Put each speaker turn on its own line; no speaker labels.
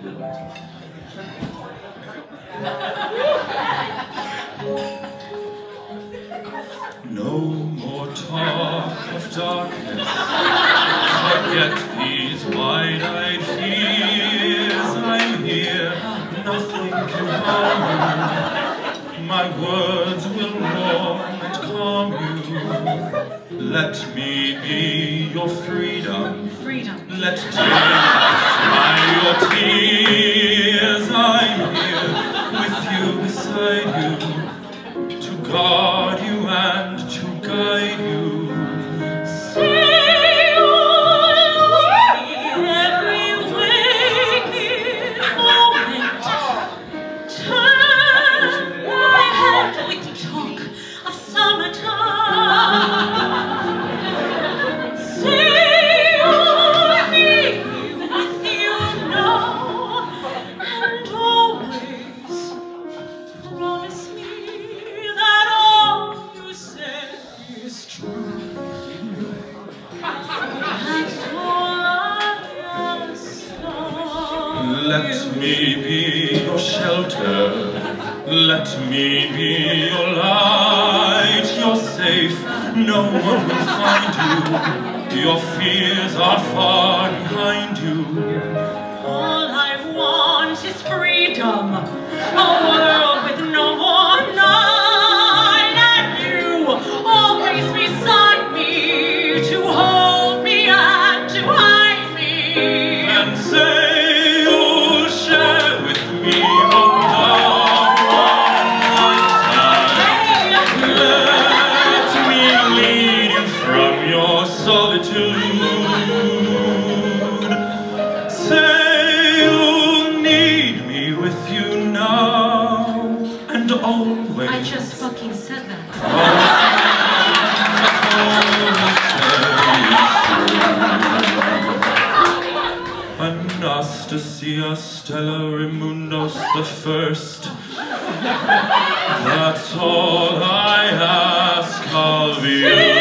No more talk of darkness, forget these wide-eyed fears. I'm here, nothing can harm you. My words will warm and calm you. Let me be your freedom.
Freedom.
Let tears dry your tears.
Is true.
Let me be your shelter. Let me be your light. You're safe. No one will find you. Your fears are far behind you.
All I want is freedom,
Anastasia Stella Remoundos the First. That's all I ask of you.